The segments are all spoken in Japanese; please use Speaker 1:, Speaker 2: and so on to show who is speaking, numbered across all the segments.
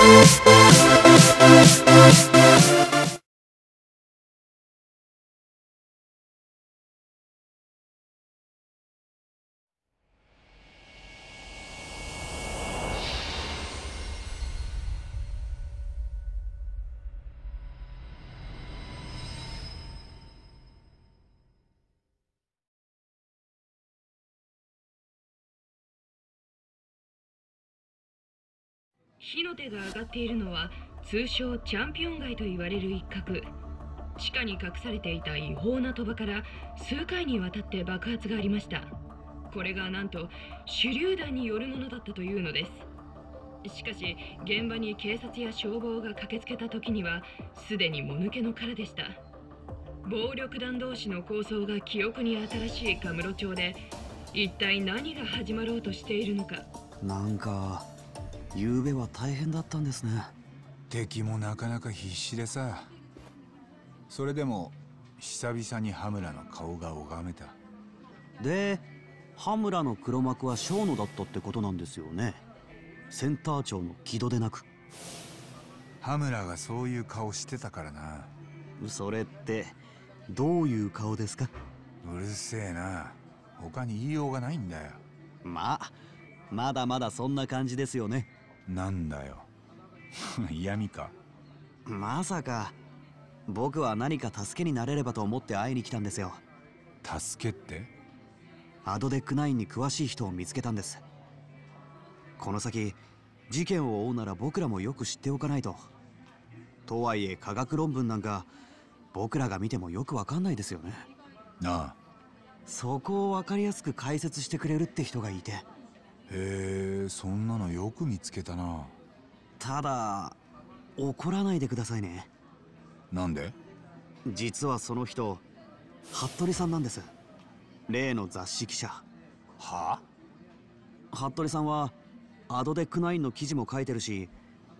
Speaker 1: We'll 火の手が上がっているのは通称チャンピオン街と言われる一角。地下に隠されていた違法な賭場から数回にわたって爆発がありました。これがなんと手榴弾によるものだったというのです。しかし現場に警察や消防が駆けつけた時にはすでにもぬけの殻でした。暴力団同士の抗争が記憶に新しいカムロ町で一体何が始まろうとしているのか。
Speaker 2: なんか昨べは大変だったんですね
Speaker 3: 敵もなかなか必死でさそれでも久々に羽村の顔が拝めた
Speaker 2: で羽村の黒幕は小野だったってことなんですよねセンター長の木戸でなく
Speaker 3: 羽村がそういう顔してたからな
Speaker 2: それってどういう顔ですか
Speaker 3: うるせえな他に言いようがないんだよ
Speaker 2: まあまだまだそんな感じですよね
Speaker 3: なんだよ。嫌味か。
Speaker 2: まさか僕は何か助けになれればと思って会いに来たんですよ。
Speaker 3: 助けって？
Speaker 2: アドデックナインに詳しい人を見つけたんです。この先事件を追うなら僕らもよく知っておかないと。とはいえ科学論文なんか僕らが見てもよくわかんないですよね。
Speaker 3: なあ。
Speaker 2: そこを分かりやすく解説してくれるって人がいて
Speaker 3: へえそんなのよく見つけたな。
Speaker 2: ただ怒らないでくださいね。
Speaker 3: なんで？
Speaker 2: 実はその人服部さんなんです。例の雑誌記者。
Speaker 3: は
Speaker 2: 服部さんはアドデックナインの記事も書いてるし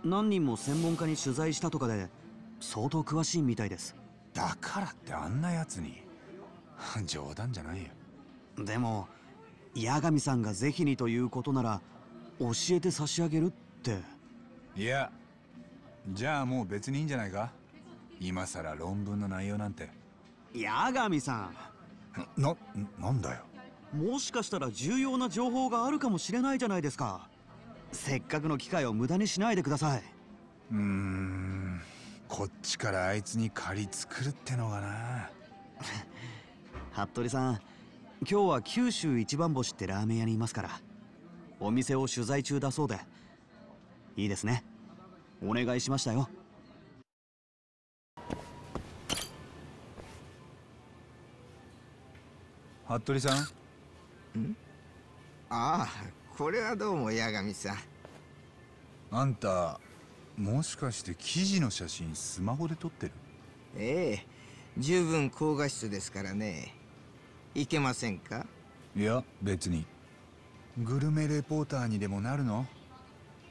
Speaker 2: 何人も専門家に取材したとかで相当詳しいみたいです。
Speaker 3: だからってあんなやつに。冗談じゃないよ。
Speaker 2: でも八神さんが是非にということなら教えて差し上げるって。
Speaker 3: いやじゃあもう別にいいんじゃないか？今さら論文の内容なんて。
Speaker 2: 八神さ
Speaker 3: ななんだよ。
Speaker 2: んもしかしたら重要な情報があるかもしれないじゃないですか。せっかくの機会を無駄にしないでください。う
Speaker 3: ーんこっちからあいつに借り作るってのがな。
Speaker 2: 服部さん今日は九州一番星ってラーメン屋にいますからお店を取材中だそうで。いいですね。お願いしましたよ。
Speaker 3: 服部さん？
Speaker 4: ああこれはどうも八神さん。
Speaker 3: あんたもしかして記事の写真スマホで撮ってる
Speaker 4: ええ十分高画質ですからねいけませんか？
Speaker 3: いや別に。グルメレポーターにでもなるの？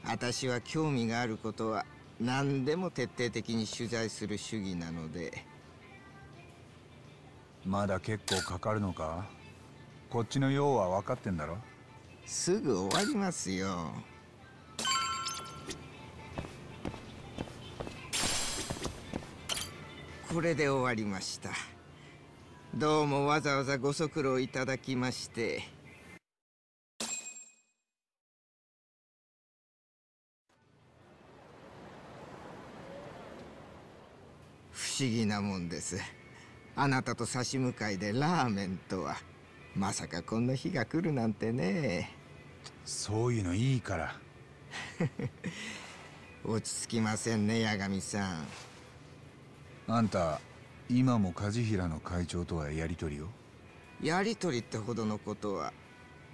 Speaker 4: 私は興味があることは何でも徹底的に取材する主義なので。
Speaker 3: まだ結構かかるのか？こっちの用は分かってんだろ？
Speaker 4: すぐ終わりますよ。これで終わりましたどうもわざわざご足労いただきまして。不思議なもんです。あなたと差し向かいでラーメンとは。まさかこんな日が来るなんてね。
Speaker 3: そういうのいいから。
Speaker 4: 落ち着きませんね八神さん。
Speaker 3: あんた今も梶平の会長とはやりとりを？
Speaker 4: やりとりってほどのことは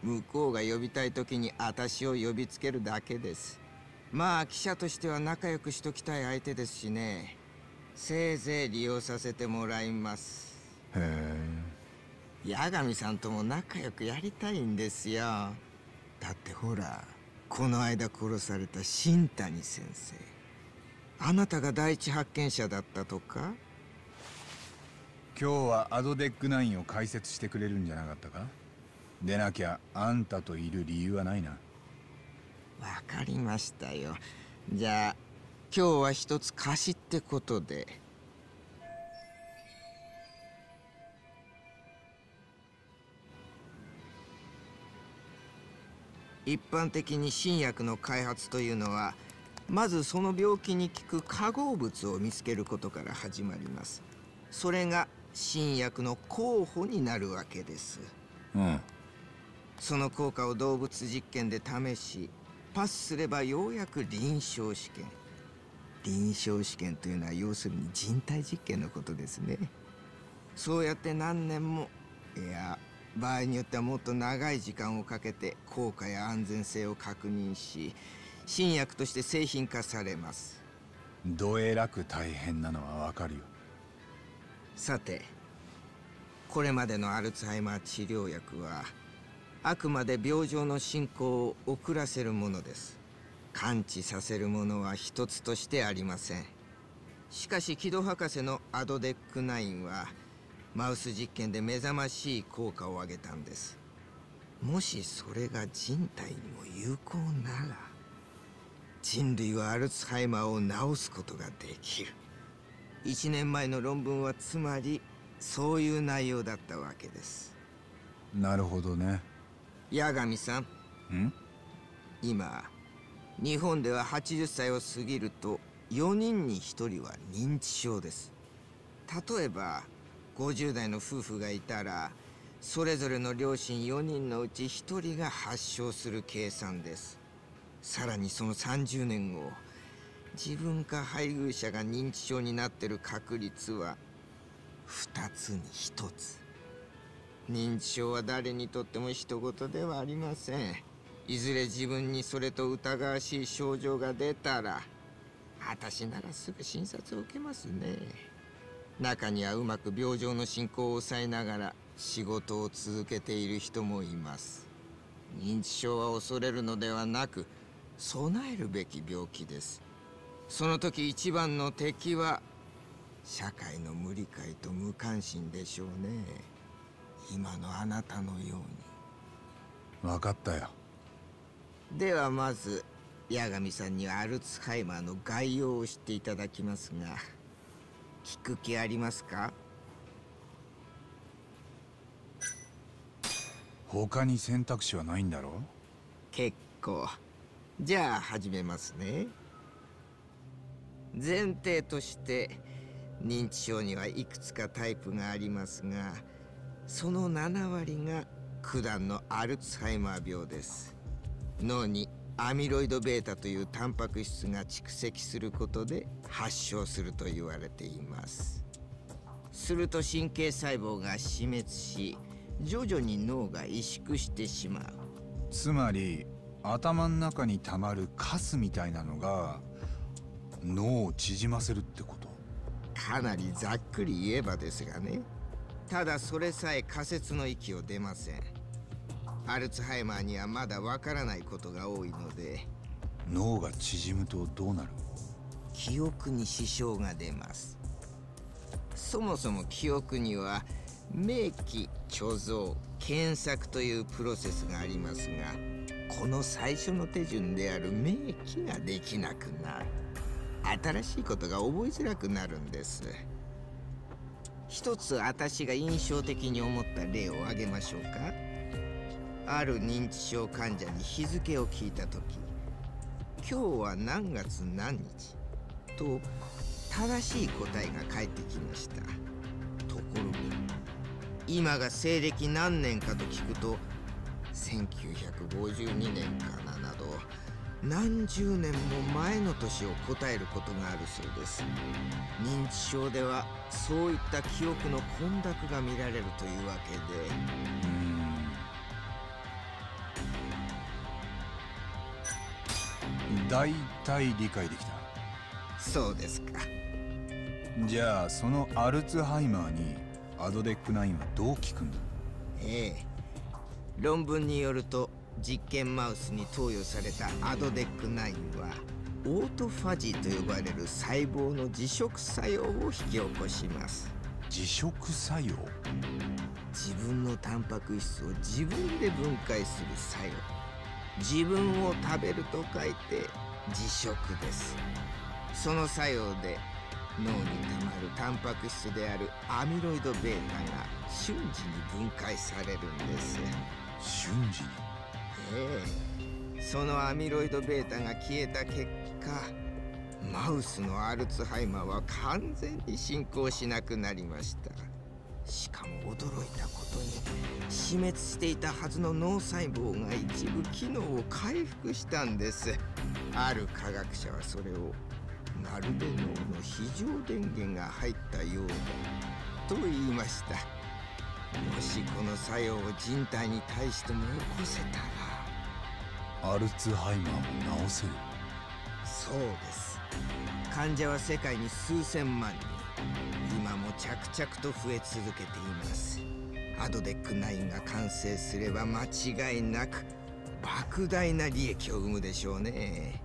Speaker 4: 向こうが呼びたい時に私を呼びつけるだけです。まあ記者としては仲良くしときたい相手ですしね。せいぜい利用させてもらいます。
Speaker 3: へえ。
Speaker 4: 八神さんとも仲良くやりたいんですよ。だってほらこの間殺された新谷先生。あなたが第一発見者だったとか
Speaker 3: 今日はアドデックナインを解説してくれるんじゃなかったか？でなきゃあんたといる理由はないな。
Speaker 4: わかりましたよ。じゃあ今日は一つ貸しってことで。一般的に新薬の開発というのはまずその病気に効く化合物を見つけることから始まります。それが新薬の候補になるわけです。
Speaker 3: うん。
Speaker 4: その効果を動物実験で試しパスすればようやく臨床試験。臨床試験というのは要するに人体実験のことですね。そうやって何年もいや場合によってはもっと長い時間をかけて効果や安全性を確認し新薬として製品化されます。
Speaker 3: どえらく大変なのはわかるよ
Speaker 4: さてこれまでのアルツハイマー治療薬はあくまで病状の進行を遅らせるものです。完治させるものは一つとしてありません。しかし木戸博士のアドデック9はマウス実験で目覚ましい効果を上げたんです。もしそれが人体にも有効なら人類はアルツハイマーを治すことができる。1年前の論文はつまりそういう内容だったわけです。
Speaker 3: なるほどね。
Speaker 4: 八神さん。
Speaker 3: ん？
Speaker 4: 今日本では80歳を過ぎると4人に1人は認知症です。例えば50代の夫婦がいたらそれぞれの両親4人のうち1人が発症する計算です。さらにその30年後自分か配偶者が認知症になってる確率は2つに1つ。認知症は誰にとっても人事ではありません。いずれ自分にそれと疑わしい症状が出たら私ならすぐ診察を受けますね。中にはうまく病状の進行を抑えながら仕事を続けている人もいます。認知症は恐れるのではなく備えるべき病気です。その時一番の敵は社会の無理解と無関心でしょうね。今のあなたのように。
Speaker 3: 分かったよ。
Speaker 4: ではまず八神さんにはアルツハイマーの概要を知っていただきますが聞く気ありますか？
Speaker 3: 他に選択肢はないんだろ
Speaker 4: 結構。じゃあ始めますね前提として認知症にはいくつかタイプがありますがその7割が九段のアルツハイマー病です。脳にアミロイド β というタンパク質が蓄積することで発症すると言われています。すると神経細胞が死滅し徐々に脳が萎縮してしまう。
Speaker 3: つまり頭の中にたまるカスみたいなのが脳を縮ませるってこと？
Speaker 4: かなりざっくり言えばですがね。ただそれさえ仮説の域を出ません。アルツハイマーにはまだわからないことが多いので。
Speaker 3: 脳が縮むとどうなる？
Speaker 4: 記憶に支障が出ます。そもそも記憶には明記貯蔵検索というプロセスがありますがこの最初の手順である明記ができなくなる新しいことが覚えづらくなるんです。一つ私が印象的に思った例を挙げましょうか。ある認知症患者に日付を聞いた時今日は何月何日？と正しい答えが返ってきました。ところが今が西暦何年かと聞くと1952年かな。何十年も前の年を答えることがあるそうです。認知症ではそういった記憶の混濁が見られるというわけで。
Speaker 3: うーん。大体理解できた。
Speaker 4: そうですか。
Speaker 3: じゃあそのアルツハイマーにアドデック9はどう効くんだ？
Speaker 4: ええ。論文によると実験マウスに投与されたアドデック9はオートファジーと呼ばれる細胞の自食作用を引き起こします。
Speaker 3: 自食作用？
Speaker 4: 自分のタンパク質を自分で分解する作用。自分を食べると書いて自食です。その作用で脳にたまるタンパク質であるアミロイド β が瞬時に分解されるんです。
Speaker 3: 瞬時に？
Speaker 4: ええそのアミロイド β が消えた結果マウスのアルツハイマーは完全に進行しなくなりました。しかも驚いたことに死滅していたはずの脳細胞が一部機能を回復したんです。ある科学者はそれをまるで脳の非常電源が入ったようだと言いました。もしこの作用を人体に対しても起こせたら
Speaker 3: アルツハイマーも治せる。
Speaker 4: そうです。患者は世界に数千万人。今も着々と増え続けています。アドデック9が完成すれば間違いなく莫大な利益を生むでしょうね。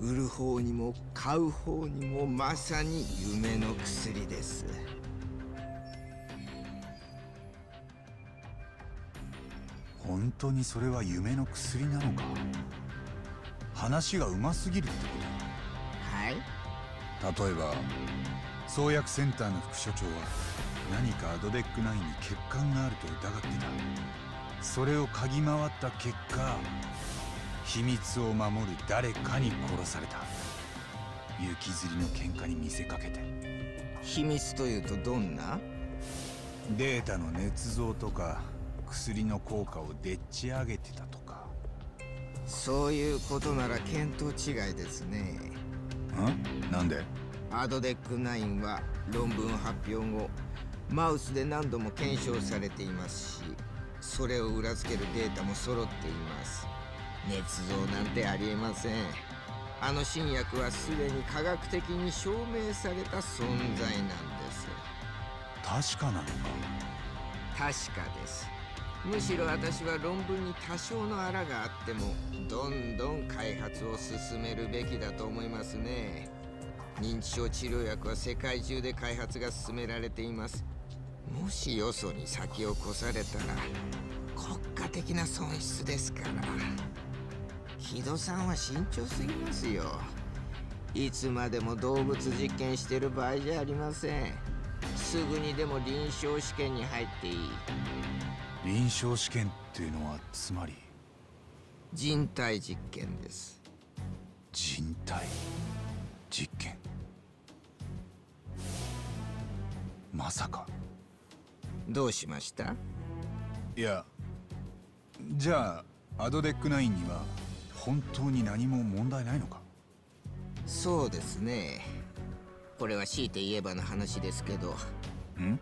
Speaker 4: 売る方にも買う方にもまさに夢の薬です。
Speaker 3: 本当にそれは夢の薬なのか？話がうますぎるってこ
Speaker 4: はい。
Speaker 3: と例えば創薬センターの副所長は何かアドデック9に欠陥があると疑ってた。それを嗅ぎ回った結果秘密を守る誰かに殺された。雪吊りの喧嘩に見せかけて。
Speaker 4: 秘密というとどんな？
Speaker 3: データの捏造とか薬の効果をでっち上げてたとか。
Speaker 4: そういうことなら見当違いですね。
Speaker 3: ん？なんで？
Speaker 4: アドデック9は論文発表後マウスで何度も検証されていますしそれを裏付けるデータも揃っています。捏造なんてありえません。あの新薬はすでに科学的に証明された存在なんです。
Speaker 3: 確かなのか。
Speaker 4: 確かですむしろ私は論文に多少の荒があってもどんどん開発を進めるべきだと思いますね。認知症治療薬は世界中で開発が進められています。もしよそに先を越されたら国家的な損失ですから。木戸さんは慎重すぎますよ。いつまでも動物実験してる場合じゃありません。すぐにでも臨床試験に入っていい。
Speaker 3: 臨床試験っていうのはつまり？
Speaker 4: 人体実験です。
Speaker 3: 人体実験？まさか。
Speaker 4: どうしました？
Speaker 3: いやじゃあアドデック9には本当に何も問題ないのか？
Speaker 4: そうですね。これは強いて言えばの話ですけど。
Speaker 3: ん？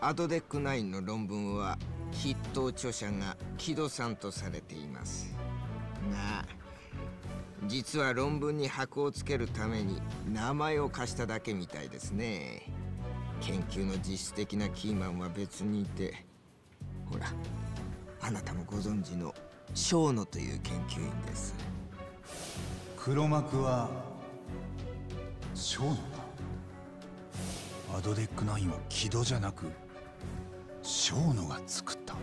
Speaker 4: アドデック9の論文は筆頭著者が木戸さんとされています。が実は論文に箔をつけるために名前を貸しただけみたいですね。研究の実質的なキーマンは別にいてほらあなたもご存知の小野という研究員です。
Speaker 3: 黒幕はショーノかアドデック9は木戸じゃなくショーノが作った。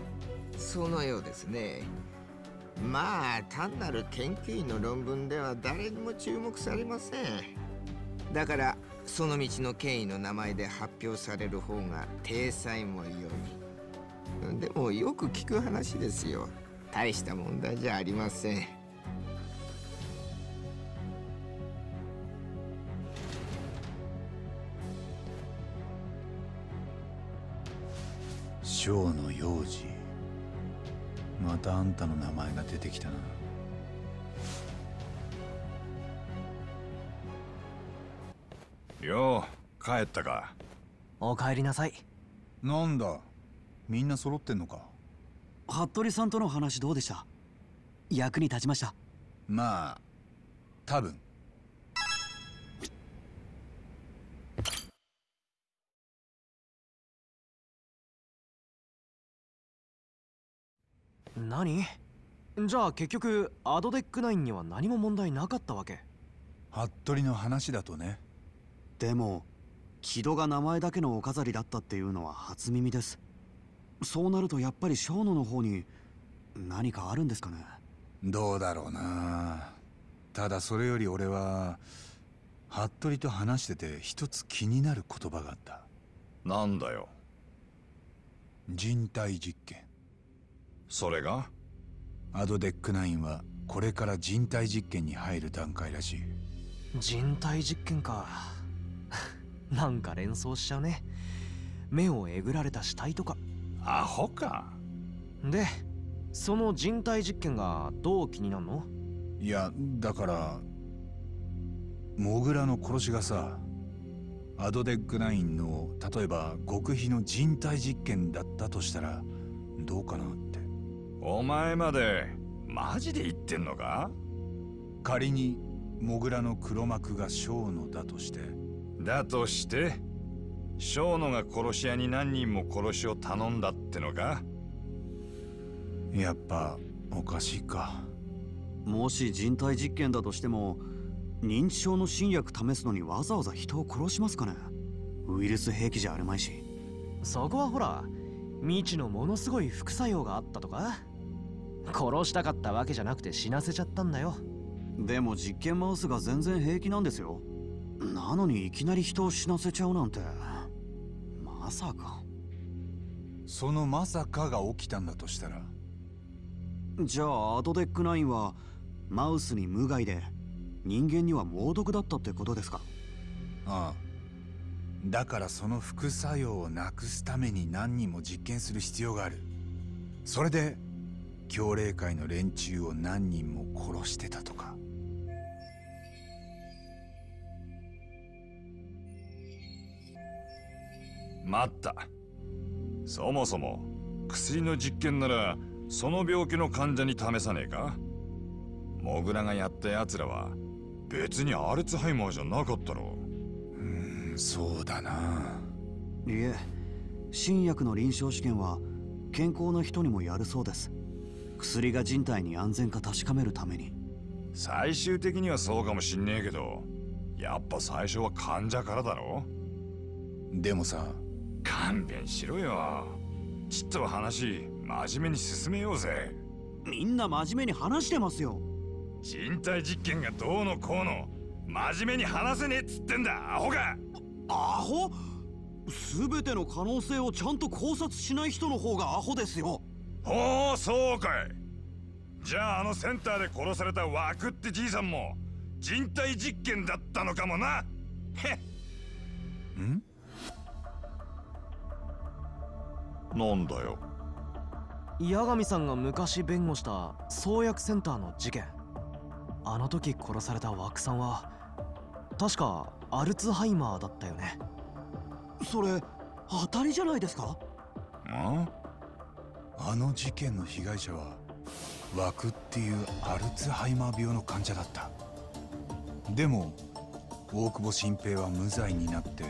Speaker 4: そのようですね。まあ単なる研究員の論文では誰にも注目されません。だからその道の権威の名前で発表される方が体裁も良い。でもよく聞く話ですよ。大した問題じゃありません。
Speaker 3: ショーの幼児またあんたの名前が出てきたな。よう帰ったか。
Speaker 5: お帰りなさい。
Speaker 3: なんだ？みんな揃ってんのか？
Speaker 2: 服部さんとの話どうでした？役に立ちました。
Speaker 3: まあ多分
Speaker 5: 何？じゃあ結局アドデック9には何も問題なかったわけ？
Speaker 3: 服部の話だとね。
Speaker 2: でも木戸が名前だけのお飾りだったっていうのは初耳です。そうなるとやっぱり小野の方に何かあるんですかね？
Speaker 3: どうだろうな。ただそれより俺は服部と話してて一つ気になる言葉があった。
Speaker 6: なんだよ。
Speaker 3: 人体実験
Speaker 6: それが？
Speaker 3: アドデック9はこれから人体実験に入る段階らしい。
Speaker 5: 人体実験か。なんか連想しちゃうね。目をえぐられた死体とか。
Speaker 6: アホか。
Speaker 5: でその人体実験がどう気になるの？
Speaker 3: いやだからモグラの殺しがさアドデック9の例えば極秘の人体実験だったとしたらどうかな？って
Speaker 6: お前までマジで言ってんのか？
Speaker 3: 仮にモグラの黒幕が小野だとして。
Speaker 6: だとして小野が殺し屋に何人も殺しを頼んだってのか？
Speaker 3: やっぱおかしいか。
Speaker 2: もし人体実験だとしても認知症の新薬試すのにわざわざ人を殺しますかね？ウイルス兵器じゃあるまいし。
Speaker 5: そこはほら未知のものすごい副作用があったとか？殺したかったわけじゃなくて死なせちゃったんだよ。
Speaker 2: でも実験マウスが全然平気なんですよ。なのにいきなり人を死なせちゃうなんて。まさか。
Speaker 3: そのまさかが起きたんだとしたら？
Speaker 2: じゃあアドデック9はマウスに無害で人間には猛毒だったってことですか？
Speaker 3: ああ。だからその副作用をなくすために何人も実験する必要がある。それで協霊会の連中を何人も殺してたとか。
Speaker 6: 待った。そもそも薬の実験ならその病気の患者に試さねえか？モグラがやった奴らは別にアルツハイマーじゃなかったろ。
Speaker 3: うんそうだな。い
Speaker 2: え新薬の臨床試験は健康な人にもやるそうです薬が人体に安全か確かめるために。
Speaker 6: 最終的にはそうかもしんねえけどやっぱ最初は患者からだろ？
Speaker 3: でもさ
Speaker 6: 勘弁しろよ。ちっとは話真面目に進めようぜ。
Speaker 2: みんな真面目に話してますよ。
Speaker 6: 人体実験がどうのこうの真面目に話せねえっつってんだアホが
Speaker 2: アホ？全ての可能性をちゃんと考察しない人の方がアホですよ
Speaker 6: ほうそうかい。じゃああのセンターで殺された枠ってじいさんも人体実験だったのかもな。へっ。
Speaker 3: ん？
Speaker 6: なんだよ。
Speaker 5: 八神さんが昔弁護した創薬センターの事件。あの時殺された枠さんは確かアルツハイマーだったよね。
Speaker 2: それ当たりじゃないですか？
Speaker 6: ん
Speaker 3: あの事件の被害者は枠っていうアルツハイマー病の患者だった。でも大久保新平は無罪になって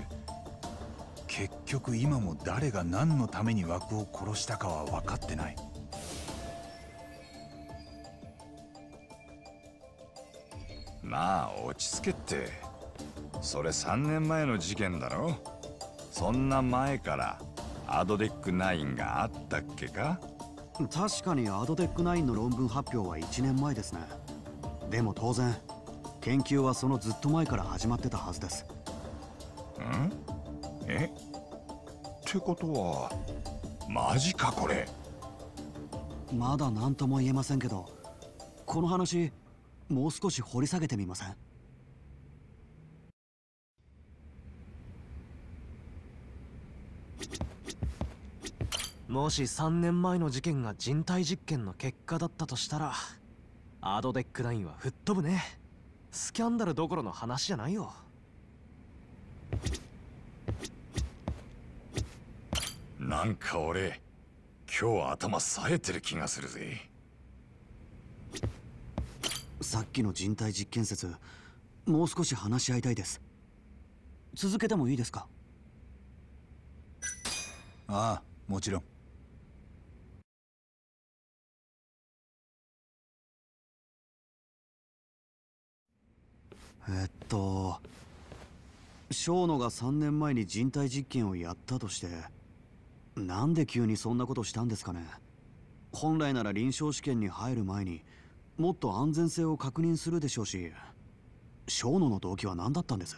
Speaker 3: 結局今も誰が何のために和久を殺したかは分かってない。
Speaker 6: まあ落ち着けって。それ3年前の事件だろ。そんな前からアドデック9があったっけか？
Speaker 2: 確かにアドデック9の論文発表は1年前ですね。でも当然研究はそのずっと前から始まってたはずです。
Speaker 6: ん？え？ってことはマジかこれ。
Speaker 2: まだ何とも言えませんけどこの話もう少し掘り下げてみません？
Speaker 5: もし3年前の事件が人体実験の結果だったとしたらアドデック9は吹っ飛ぶね。スキャンダルどころの話じゃないよ。
Speaker 6: なんか俺今日頭冴えてる気がするぜ。
Speaker 2: さっきの人体実験説もう少し話し合いたいです。続けてもいいですか？
Speaker 3: ああもちろん
Speaker 2: えっと小野が3年前に人体実験をやったとしてなんで急にそんなことしたんですかね。本来なら臨床試験に入る前にもっと安全性を確認するでしょうし小野の動機は何だったんです？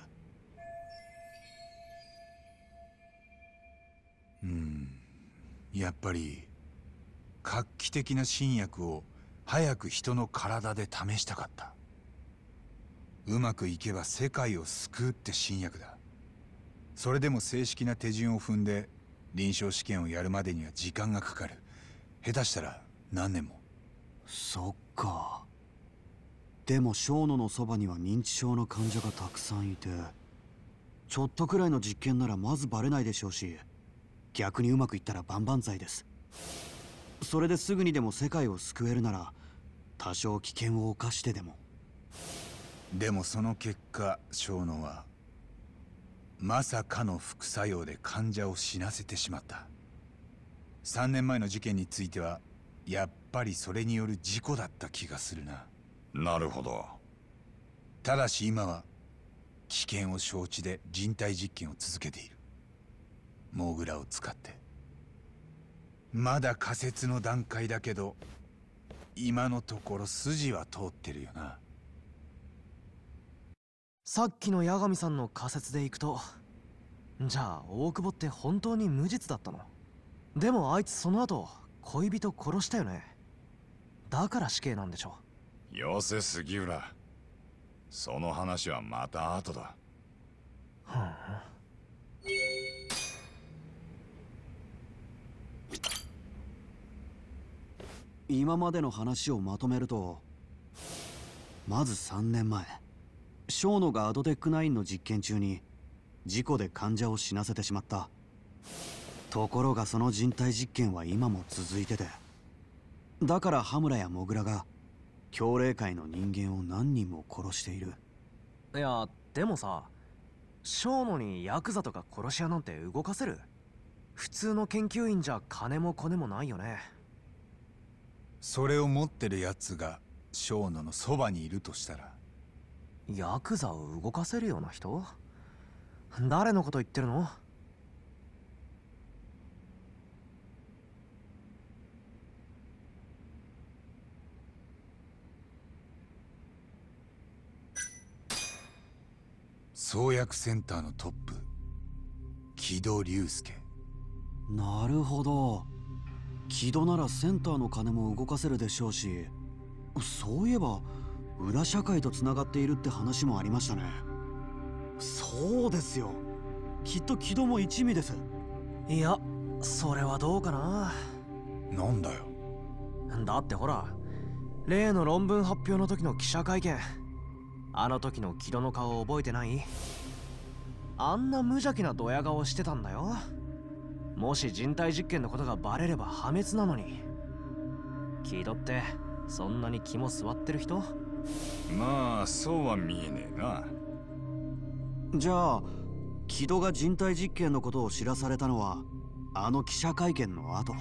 Speaker 3: うん。やっぱり画期的な新薬を早く人の体で試したかった。うまくいけば世界を救うって新薬だ。それでも正式な手順を踏んで臨床試験をやるまでには時間がかかる。下手したら何年も。
Speaker 2: そっか。でも小野のそばには認知症の患者がたくさんいてちょっとくらいの実験ならまずバレないでしょうし逆にうまくいったら万々歳です。それですぐにでも世界を救えるなら多少危険を冒してでも。
Speaker 3: でもその結果小野はまさかの副作用で患者を死なせてしまった。3年前の事件についてはやっぱりそれによる事故だった気がするな。
Speaker 6: なるほど。
Speaker 3: ただし今は危険を承知で人体実験を続けている。モグラを使って。まだ仮説の段階だけど今のところ筋は通ってるよな
Speaker 5: さっきの八神さんの仮説でいくとじゃあ大久保って本当に無実だったの？でもあいつその後恋人殺したよね？だから死刑なんでしょ
Speaker 6: よせ杉浦。その話はまた後だ。
Speaker 5: ふん
Speaker 2: 今までの話をまとめるとまず3年前小野がアドテック9の実験中に事故で患者を死なせてしまった。ところがその人体実験は今も続いてて。だから羽村やモグラが協霊会の人間を何人も殺している。
Speaker 5: いやでもさ小野にヤクザとか殺し屋なんて動かせる？普通の研究員じゃ金もコネもないよね。
Speaker 3: それを持ってる奴が小野のそばにいるとしたら
Speaker 5: ヤクザを動かせるような人？誰のこと言ってるの？
Speaker 3: 創薬センターのトップ木戸隆介。
Speaker 2: なるほど。木戸ならセンターの金も動かせるでしょうしそういえば裏社会とつながっているって話もありましたね。そうですよ。きっと木戸も一味です。
Speaker 5: いやそれはどうかな。
Speaker 3: なんだよ。
Speaker 5: だってほら例の論文発表の時の記者会見。あの時の木戸の顔覚えてない？あんな無邪気なドヤ顔してたんだよ。もし人体実験のことがバレれば破滅なのに。木戸ってそんなに肝据わってる人？
Speaker 6: まあそうは見えねえな。
Speaker 2: じゃあ木戸が人体実験のことを知らされたのはあの記者会見の後。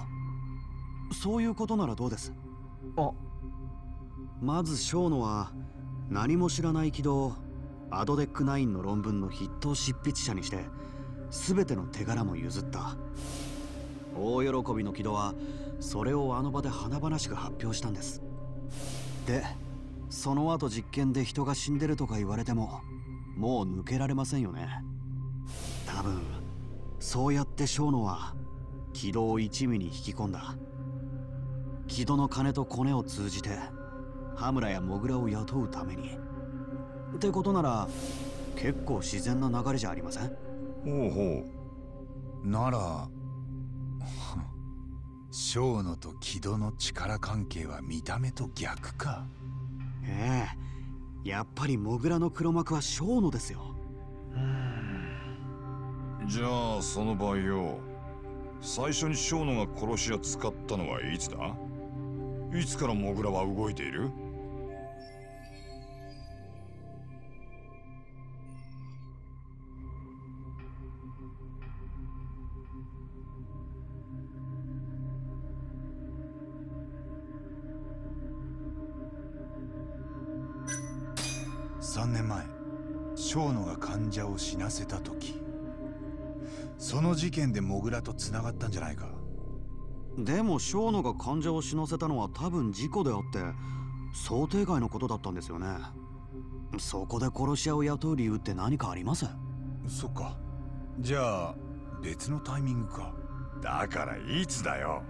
Speaker 2: そういうことならどうです？
Speaker 5: あ。
Speaker 2: まず小野は何も知らない木戸をアドデック9の論文の筆頭執筆者にして全ての手柄も譲った。大喜びの木戸はそれをあの場で華々しく発表したんです。でその後実験で人が死んでるとか言われてももう抜けられませんよね。多分そうやって小野は木戸を一味に引き込んだ。木戸の金とコネを通じて羽村やモグラを雇うために。ってことなら結構自然な流れじゃありません？
Speaker 6: ほうほう。
Speaker 3: なら 小野と木戸の力関係は見た目と逆か。
Speaker 2: ええ。やっぱりモグラの黒幕は小野ですよ。
Speaker 6: じゃあその場合よ最初に小野が殺し屋使ったのはいつだ？いつからモグラは動いている？
Speaker 3: 事件でモグラとつながったんじゃないか。
Speaker 2: でも小野が患者を死なせたのは多分事故であって想定外のことだったんですよね。そこで殺し屋を雇う理由って何かあります？
Speaker 3: そっか。じゃあ別のタイミングか。
Speaker 6: だからいつだよ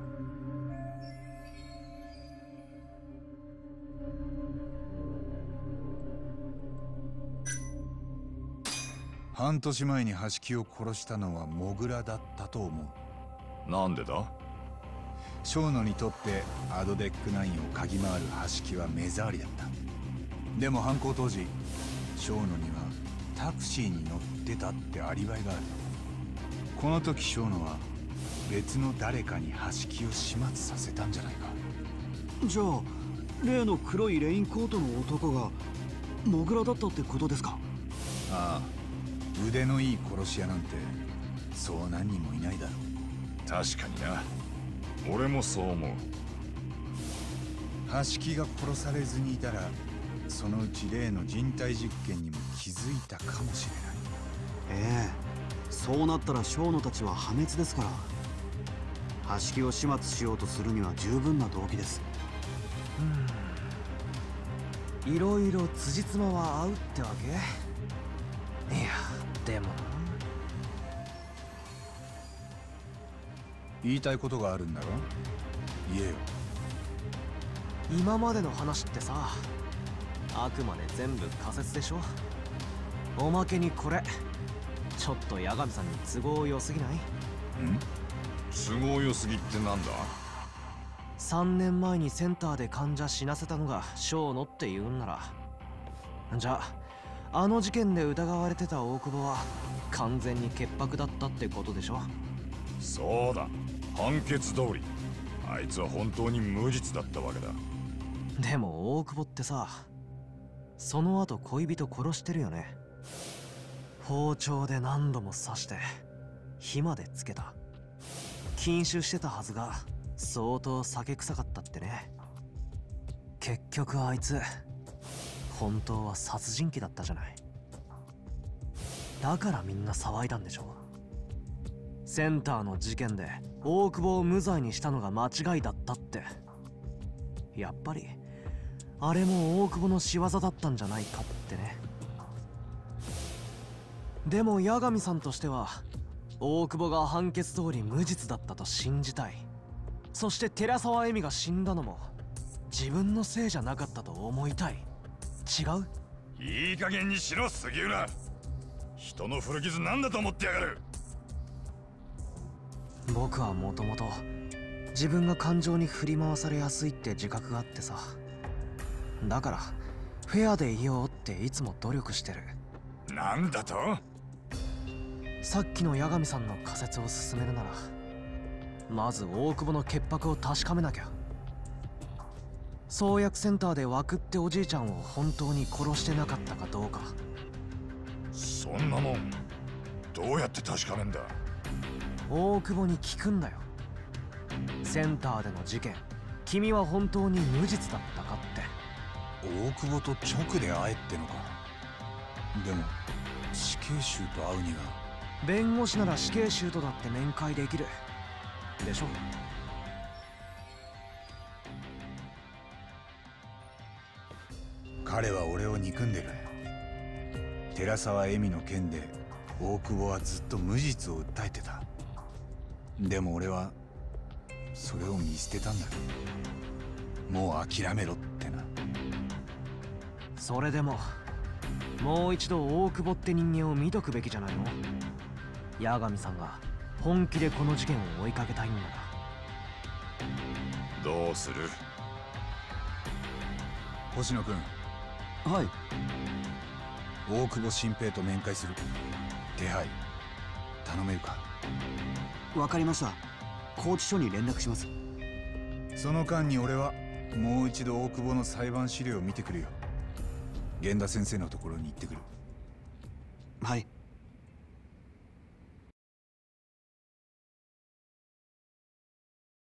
Speaker 3: 半年前に橋木を殺したのはモグラだったと思う。
Speaker 6: なんでだ？
Speaker 3: 生野にとってアドデックナインを嗅ぎ回る橋木は目障りだった。でも犯行当時生野にはタクシーに乗ってたってアリバイがある。この時生野は別の誰かに橋木を始末させたんじゃないか。
Speaker 2: じゃあ例の黒いレインコートの男がモグラだったってことですか？
Speaker 3: ああ腕のいい殺し屋なんてそう何人もいないだろ
Speaker 6: 確かにな。俺もそう思う。
Speaker 3: 橋木が殺されずにいたらそのうち例の人体実験にも気づいたかもしれない。
Speaker 2: ええそうなったら小野たちは破滅ですから。橋木を始末しようとするには十分な動機です。
Speaker 5: いろいろ辻褄は合うってわけ？いやでも。な
Speaker 3: 言いたいことがあるんだろ？言えよ。
Speaker 5: 今までの話ってさあくまで全部仮説でしょ。おまけにこれちょっと八神さんに都合良すぎない？
Speaker 3: ん？
Speaker 6: 都合良すぎってなんだ
Speaker 5: ？3年前にセンターで患者死なせたのが小野って言うんなら。じゃああの事件で疑われてた大久保は完全に潔白だったってことでしょ？
Speaker 6: そうだ。判決通り。あいつは本当に無実だったわけだ。
Speaker 5: でも大久保ってさその後恋人殺してるよね。包丁で何度も刺して火までつけた。禁酒してたはずが相当酒臭かったってね。結局あいつ本当は殺人鬼だったじゃない。だからみんな騒いだんでしょセンターの事件で大久保を無罪にしたのが間違いだったって。やっぱりあれも大久保の仕業だったんじゃないかってね。でも八神さんとしては大久保が判決通り無実だったと信じたい。そして寺沢恵美が死んだのも自分のせいじゃなかったと思いたい。違う？
Speaker 6: いい加減にしろ杉浦。人の古傷なんだと思ってやがる。
Speaker 5: 僕はもともと自分が感情に振り回されやすいって自覚があってさ。だからフェアでいようっていつも努力してる。
Speaker 6: なんだと？
Speaker 5: さっきの八神さんの仮説を進めるならまず大久保の潔白を確かめなきゃ創薬センターで枠っておじいちゃんを本当に殺してなかったかどうか。
Speaker 6: そんなもんどうやって確かめんだ？
Speaker 5: 大久保に聞くんだよ。センターでの事件君は本当に無実だったかって。
Speaker 3: 大久保と直で会えってのか？でも死刑囚と会うには。
Speaker 5: 弁護士なら死刑囚とだって面会できる。でしょ
Speaker 3: 彼は俺を憎んでる。寺沢恵美の件で大久保はずっと無実を訴えてた。でも俺はそれを見捨てたんだ。もう諦めろってな。
Speaker 5: それでももう一度大久保って人間を見とくべきじゃないの？八神さんが本気でこの事件を追いかけたいんな。ら
Speaker 6: どうする？
Speaker 3: 星野君
Speaker 2: はい。
Speaker 3: 大久保新平と面会する。手配。頼めるか？
Speaker 2: わかりました。拘置所に連絡します。
Speaker 3: その間に俺はもう一度大久保の裁判資料を見てくるよ源田先生のところに行ってくる
Speaker 2: はい